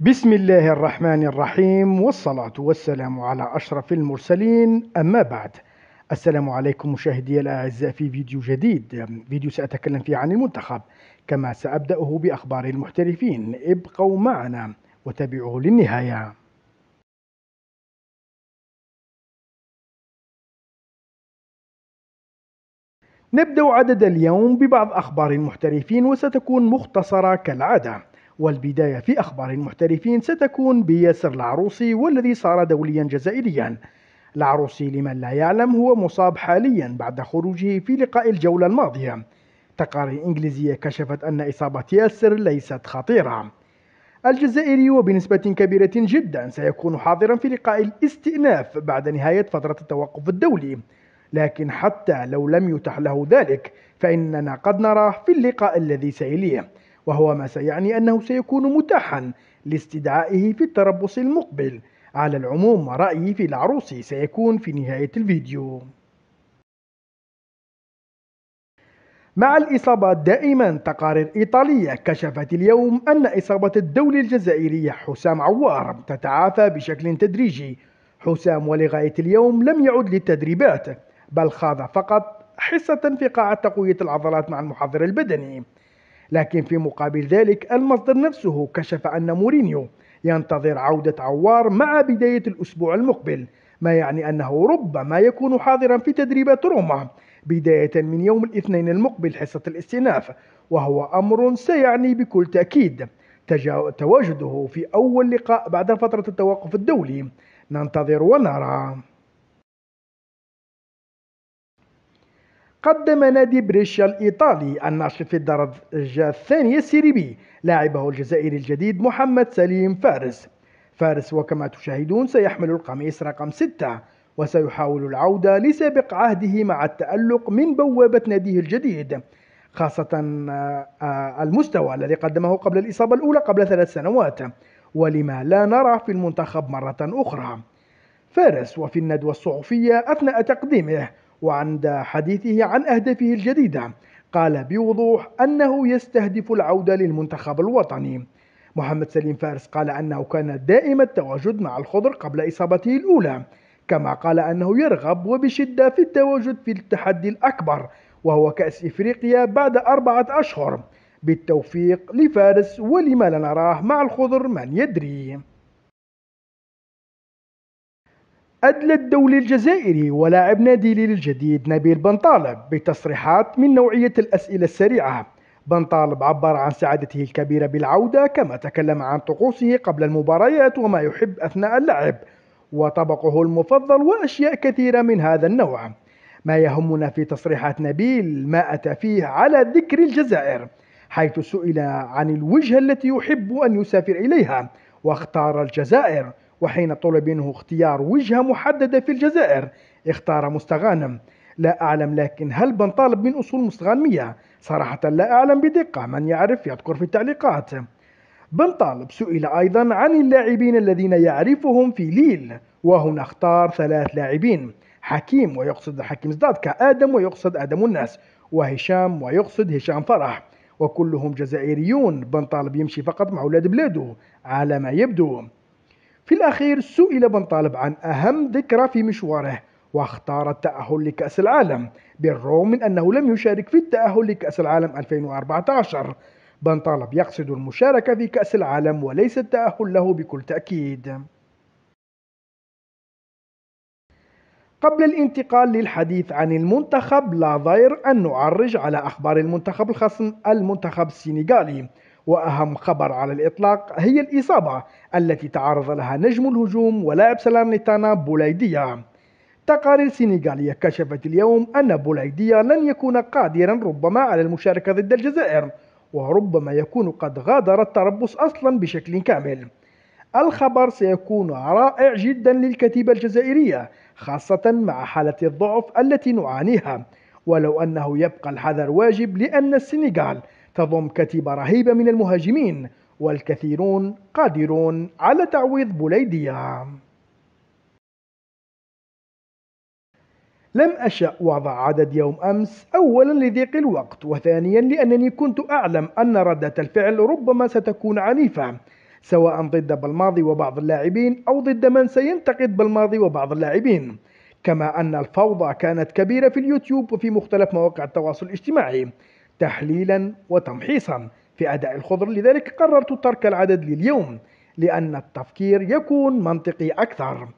بسم الله الرحمن الرحيم والصلاة والسلام على أشرف المرسلين. أما بعد السلام عليكم مشاهدي الأعزاء في فيديو جديد. فيديو سأتكلم فيه عن المنتخب كما سأبدأه بأخبار المحترفين. ابقوا معنا وتابعوه للنهاية. نبدأ عدد اليوم ببعض أخبار المحترفين وستكون مختصرة كالعادة. والبداية في أخبار المحترفين ستكون بياسر العروسي والذي صار دوليا جزائريا. العروسي لمن لا يعلم هو مصاب حاليا بعد خروجه في لقاء الجولة الماضية. تقارير إنجليزية كشفت أن إصابة ياسر ليست خطيرة. الجزائري وبنسبة كبيرة جدا سيكون حاضرا في لقاء الاستئناف بعد نهاية فترة التوقف الدولي. لكن حتى لو لم يتح له ذلك فإننا قد نراه في اللقاء الذي سيليه. وهو ما سيعني أنه سيكون متاحا لاستدعائه في التربص المقبل. على العموم رأيي في العروسي سيكون في نهاية الفيديو. مع الإصابات دائما تقارير إيطالية كشفت اليوم أن إصابة الدولي الجزائري حسام عوار تتعافى بشكل تدريجي. حسام ولغاية اليوم لم يعد للتدريبات بل خاض فقط حصة في قاعة تقوية العضلات مع المحضر البدني. لكن في مقابل ذلك المصدر نفسه كشف أن مورينيو ينتظر عودة عوار مع بداية الأسبوع المقبل ما يعني أنه ربما يكون حاضرا في تدريبات روما بداية من يوم الاثنين المقبل حصة الاستئناف وهو أمر سيعني بكل تأكيد. تواجده في أول لقاء بعد فترة التوقف الدولي. ننتظر ونرى. قدم نادي بريشيا الإيطالي الناشط في الدرجة الثانية سيري بي لاعبه الجزائري الجديد محمد سليم فارس. فارس وكما تشاهدون سيحمل القميص رقم 6 وسيحاول العودة لسابق عهده مع التألق من بوابة ناديه الجديد خاصة آه، المستوى الذي قدمه قبل الإصابة الأولى قبل ثلاث سنوات ولما لا نرى في المنتخب مرة أخرى. فارس وفي الندوة الصحفية أثناء تقديمه وعند حديثه عن أهدافه الجديدة قال بوضوح أنه يستهدف العودة للمنتخب الوطني. محمد سليم فارس قال أنه كان دائم التواجد مع الخضر قبل إصابته الأولى كما قال أنه يرغب وبشدة في التواجد في التحدي الأكبر وهو كأس إفريقيا بعد أربعة أشهر. بالتوفيق لفارس ولما لا نراه مع الخضر من يدري. أدلى الدولي الجزائري ولاعب نادي ليل الجديد نبيل بن طالب بتصريحات من نوعية الأسئلة السريعة. بن طالب عبر عن سعادته الكبيرة بالعودة كما تكلم عن طقوسه قبل المباريات وما يحب أثناء اللعب وطبقه المفضل وأشياء كثيرة من هذا النوع. ما يهمنا في تصريحات نبيل ما أتى فيه على ذكر الجزائر حيث سئل عن الوجهة التي يحب أن يسافر إليها واختار الجزائر. وحين طلب منه اختيار وجهة محددة في الجزائر اختار مستغانم لا أعلم لكن هل بن طالب من أصول مستغانمية صراحة لا أعلم بدقة. من يعرف يذكر في التعليقات. بن طالب سئل أيضا عن اللاعبين الذين يعرفهم في ليل. وهنا اختار ثلاث لاعبين. حكيم ويقصد حكيم زداد آدم ويقصد آدم الناس. وهشام ويقصد هشام فرح. وكلهم جزائريون. بن طالب يمشي فقط مع أولاد بلاده على ما يبدو. في الأخير سئل بن طالب عن أهم ذكرى في مشواره واختار التأهل لكأس العالم بالرغم من أنه لم يشارك في التأهل لكأس العالم 2014 بن طالب يقصد المشاركة في كأس العالم وليس التأهل له بكل تأكيد. قبل الانتقال للحديث عن المنتخب لا ضير أن نعرج على أخبار المنتخب الخصم المنتخب السنغالي. وأهم خبر على الإطلاق هي الإصابة التي تعرض لها نجم الهجوم ولاعب سلارنيتانا بولايديا تقارير سينيغالية كشفت اليوم أن بولايديا لن يكون قادرا ربما على المشاركة ضد الجزائر وربما يكون قد غادر التربص أصلا بشكل كامل. الخبر سيكون رائع جدا للكتيبة الجزائرية خاصة مع حالة الضعف التي نعانيها ولو أنه يبقى الحذر واجب لأن السنغال تضم كتيبة رهيبة من المهاجمين والكثيرون قادرون على تعويض بوليديا. لم أشأ وضع عدد يوم أمس أولا لضيق الوقت وثانيا لأنني كنت أعلم أن ردة الفعل ربما ستكون عنيفة سواء ضد بالماضي وبعض اللاعبين أو ضد من سينتقد بالماضي وبعض اللاعبين. كما أن الفوضى كانت كبيرة في اليوتيوب وفي مختلف مواقع التواصل الاجتماعي. تحليلا وتمحيصا. في أداء الخضر لذلك قررت ترك العدد لليوم لأن التفكير يكون منطقي أكثر.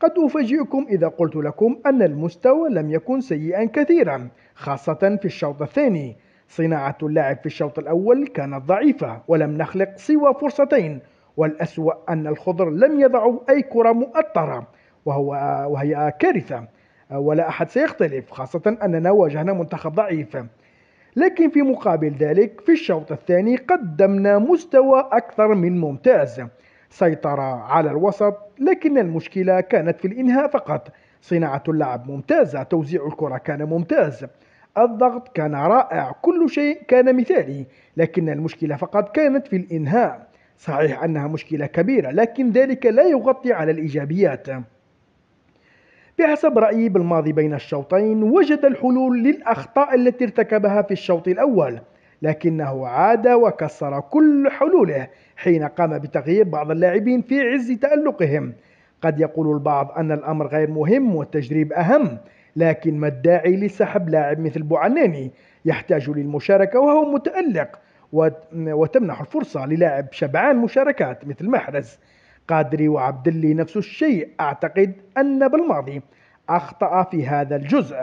قد أفاجئكم إذا قلت لكم أن المستوى لم يكن سيئا كثيرا خاصة في الشوط الثاني. صناعة اللعب في الشوط الأول كانت ضعيفة ولم نخلق سوى فرصتين والأسوأ أن الخضر لم يضعوا أي كرة مؤطرة وهو وهي كارثة. ولا أحد سيختلف خاصة أننا واجهنا منتخب ضعيف. لكن في مقابل ذلك في الشوط الثاني قدمنا مستوى أكثر من ممتاز. سيطرة على الوسط لكن المشكلة كانت في الإنهاء فقط. صناعة اللعب ممتازة توزيع الكرة كان ممتاز. الضغط كان رائع كل شيء كان مثالي لكن المشكلة فقط كانت في الإنهاء. صحيح أنها مشكلة كبيرة لكن ذلك لا يغطي على الإيجابيات. بحسب رأيي بالماضي بين الشوطين وجد الحلول للأخطاء التي ارتكبها في الشوط الأول لكنه عاد وكسر كل حلوله حين قام بتغيير بعض اللاعبين في عز تألقهم. قد يقول البعض أن الأمر غير مهم والتجريب أهم لكن ما الداعي لسحب لاعب مثل بوعناني يحتاج للمشاركة وهو متألق وتمنح الفرصة للاعب شبعان مشاركات مثل محرز. قادري وعبد الله نفس الشيء أعتقد أن بالماضي أخطأ في هذا الجزء.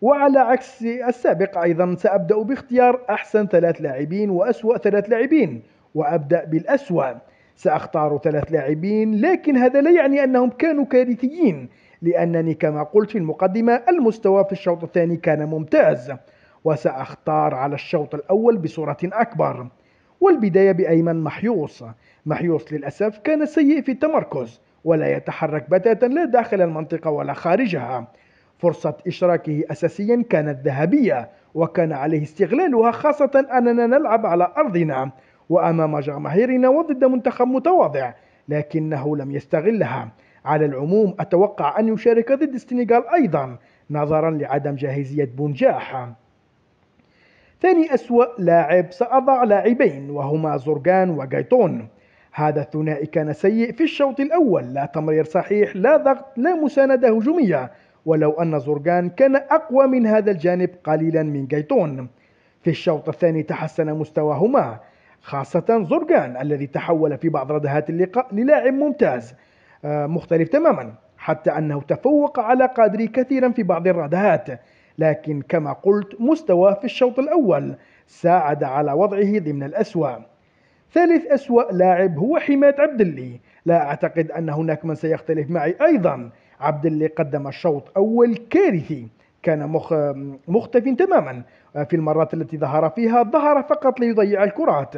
وعلى عكس السابق أيضا سأبدأ باختيار أحسن ثلاث لاعبين وأسوأ ثلاث لاعبين وأبدأ بالأسوأ. سأختار ثلاث لاعبين لكن هذا لا يعني أنهم كانوا كارثيين لأنني كما قلت في المقدمة المستوى في الشوط الثاني كان ممتاز. وسأختار على الشوط الأول بصورة أكبر. والبداية بأيمن محيوص. محيوص للأسف كان سيء في التمركز ولا يتحرك بتاتا لا داخل المنطقة ولا خارجها. فرصة إشراكه أساسيا كانت ذهبية وكان عليه استغلالها خاصة أننا نلعب على أرضنا وأمام جماهيرنا وضد منتخب متواضع لكنه لم يستغلها. على العموم أتوقع أن يشارك ضد السنغال أيضا نظرا لعدم جاهزية بونجاح. ثاني أسوأ لاعب سأضع لاعبين وهما زورغان وجايتون هذا الثنائي كان سيء في الشوط الأول لا تمرير صحيح لا ضغط لا مساندة هجومية. ولو أن زورغان كان أقوى من هذا الجانب قليلا من جايتون في الشوط الثاني تحسن مستواهما خاصة زورغان الذي تحول في بعض ردهات اللقاء للاعب ممتاز آه، مختلف تماما حتى أنه تفوق على قادري كثيرا في بعض الردهات. لكن كما قلت مستواه في الشوط الأول ساعد على وضعه ضمن الأسوأ. ثالث أسوأ لاعب هو حماة عبد الله لا أعتقد أن هناك من سيختلف معي أيضا. عبد الله قدم الشوط أول كارثي. كان مخ... مختف تماما. في المرات التي ظهر فيها ظهر فقط ليضيع الكرات.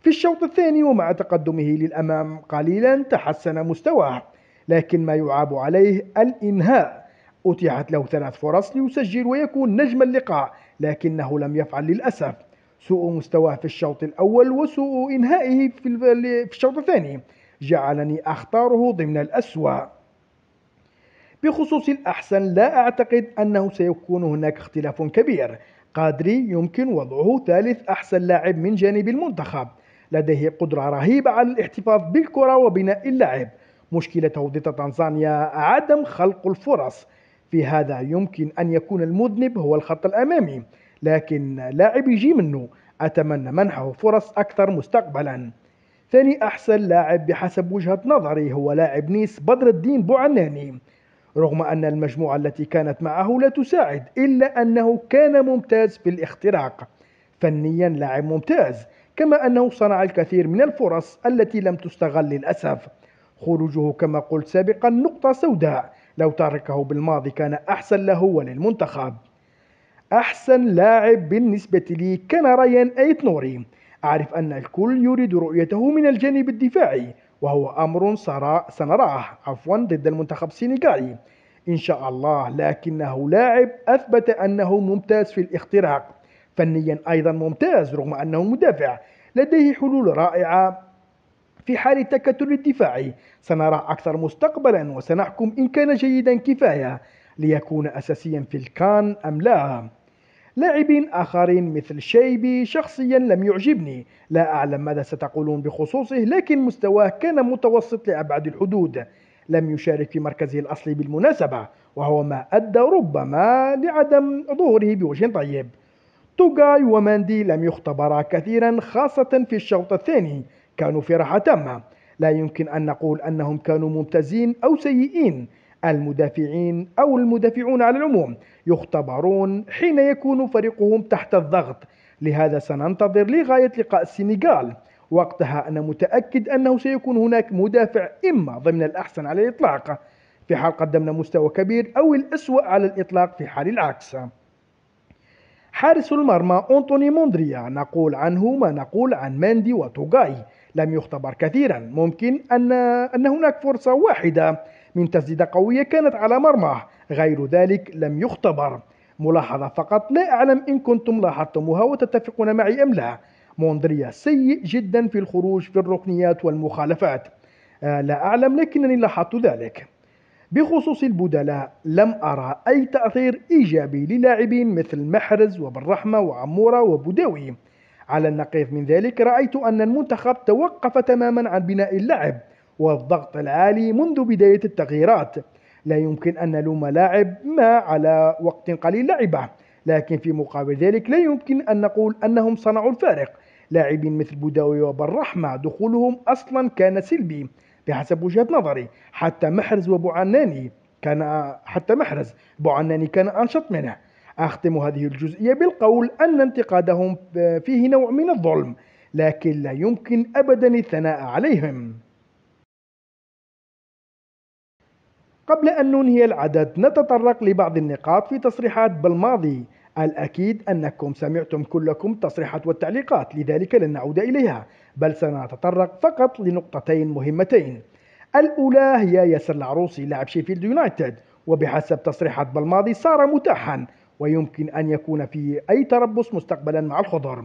في الشوط الثاني ومع تقدمه للأمام قليلا تحسن مستواه. لكن ما يعاب عليه الإنهاء. أتيحت له ثلاث فرص ليسجل ويكون نجم اللقاء لكنه لم يفعل للأسف. سوء مستواه في الشوط الأول وسوء إنهائه في الشوط الثاني. جعلني أختاره ضمن الأسوأ. بخصوص الأحسن لا أعتقد أنه سيكون هناك اختلاف كبير. قادري يمكن وضعه ثالث أحسن لاعب من جانب المنتخب. لديه قدرة رهيبة على الاحتفاظ بالكرة وبناء اللعب. مشكلته ضد تنزانيا عدم خلق الفرص. في هذا يمكن أن يكون المذنب هو الخط الأمامي لكن لاعب يجي منه أتمنى منحه فرص أكثر مستقبلا. ثاني أحسن لاعب بحسب وجهة نظري هو لاعب نيس بدر الدين بوعناني. رغم أن المجموعة التي كانت معه لا تساعد إلا أنه كان ممتاز في الاختراق. فنيا لاعب ممتاز كما أنه صنع الكثير من الفرص التي لم تستغل للأسف. خروجه كما قلت سابقا نقطة سوداء لو تركه بالماضي كان أحسن له وللمنتخب. أحسن لاعب بالنسبة لي كان ريان أيت نوري. أعرف أن الكل يريد رؤيته من الجانب الدفاعي وهو أمر سنراه عفوا ضد المنتخب السنغالي إن شاء الله لكنه لاعب أثبت أنه ممتاز في الاختراق. فنيا أيضا ممتاز رغم أنه مدافع. لديه حلول رائعة. في حال التكتل الدفاعي سنرى أكثر مستقبلا وسنحكم إن كان جيدا كفاية ليكون أساسيا في الكان أم لا. لاعبين آخرين مثل شيبي شخصيا لم يعجبني. لا أعلم ماذا ستقولون بخصوصه لكن مستواه كان متوسط لأبعد الحدود. لم يشارك في مركزه الأصلي بالمناسبة وهو ما أدى ربما لعدم ظهوره بوجه طيب. توغاي وماندي لم يختبرا كثيرا خاصة في الشوط الثاني. كانوا في راحة تامة. لا يمكن أن نقول أنهم كانوا ممتازين أو سيئين. المدافعين أو المدافعون على العموم يختبرون حين يكون فريقهم تحت الضغط. لهذا سننتظر لغاية لقاء السنغال. وقتها أنا متأكد أنه سيكون هناك مدافع إما ضمن الأحسن على الإطلاق. في حال قدمنا مستوى كبير أو الأسوأ على الإطلاق في حال العكس. حارس المرمى أنطوني موندريا نقول عنه ما نقول عن ماندي وتوغاي. لم يختبر كثيرا. ممكن أن, أن هناك فرصة واحدة. من تسديدة قوية كانت على مرماه. غير ذلك لم يختبر. ملاحظة فقط. لا أعلم إن كنتم لاحظتموها وتتفقون معي أم لا. موندريا سيء جدا في الخروج في الركنيات والمخالفات. آه لا أعلم لكنني لاحظت ذلك. بخصوص البدلاء لم أرى أي تأثير إيجابي للاعبين مثل محرز وبالرحمة وعمورة وبوداوي. على النقيض من ذلك رأيت أن المنتخب توقف تماما عن بناء اللعب والضغط العالي منذ بداية التغييرات. لا يمكن أن نلوم لاعب ما على وقت قليل لعبه لكن في مقابل ذلك لا يمكن أن نقول أنهم صنعوا الفارق. لاعبين مثل بوداوي وبالرحمة دخولهم أصلا كان سلبي. بحسب وجهة نظري. حتى محرز وبوعناني كان حتى محرز بوعناني كان أنشط منه. أختم هذه الجزئية بالقول أن انتقادهم فيه نوع من الظلم لكن لا يمكن أبدا الثناء عليهم. قبل أن ننهي العدد نتطرق لبعض النقاط في تصريحات بالماضي. الأكيد أنكم سمعتم كلكم تصريحات والتعليقات لذلك لن نعود إليها بل سنتطرق فقط لنقطتين مهمتين. الأولى هي ياسر العروسي لاعب شيفيلد يونايتد وبحسب تصريحات بالماضي صار متاحا ويمكن أن يكون في أي تربص مستقبلا مع الخضر.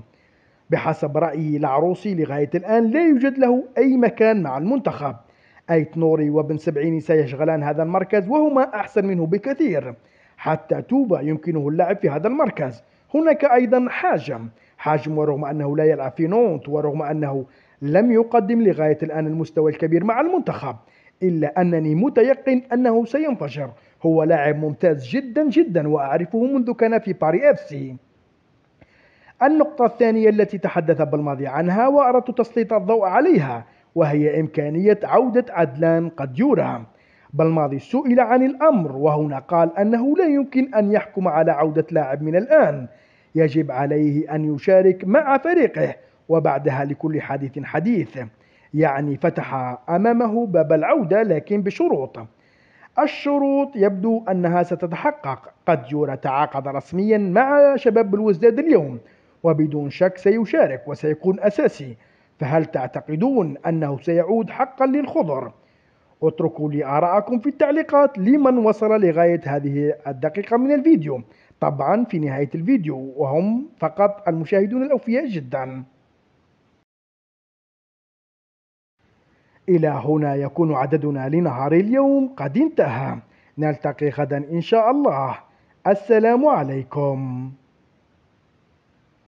بحسب رأيي العروسي لغاية الآن لا يوجد له أي مكان مع المنتخب. أيت نوري وبن سبعيني سيشغلان هذا المركز وهما أحسن منه بكثير. حتى توبا يمكنه اللعب في هذا المركز. هناك أيضا حجام. حجام ورغم أنه لا يلعب في نانت ورغم أنه لم يقدم لغاية الآن المستوى الكبير مع المنتخب إلا أنني متيقن أنه سينفجر. هو لاعب ممتاز جدا جدا وأعرفه منذ كان في باري إف سي. النقطة الثانية التي تحدث بالماضي عنها وأردت تسليط الضوء عليها وهي إمكانية عودة عدلان قد يرى بالماضي سئل عن الأمر وهنا قال أنه لا يمكن أن يحكم على عودة لاعب من الآن. يجب عليه أن يشارك مع فريقه وبعدها لكل حديث حديث. يعني فتح أمامه باب العودة لكن بشروط. الشروط يبدو أنها ستتحقق. قد يورا تعاقد رسميا مع شباب الوزداد اليوم وبدون شك سيشارك وسيكون أساسي. فهل تعتقدون أنه سيعود حقا للخضر؟ اتركوا لي آراءكم في التعليقات لمن وصل لغاية هذه الدقيقة من الفيديو. طبعا في نهاية الفيديو وهم فقط المشاهدون الأوفياء جدا. إلى هنا يكون عددنا لنهار اليوم. قد انتهى. نلتقي غدا إن شاء الله. السلام عليكم.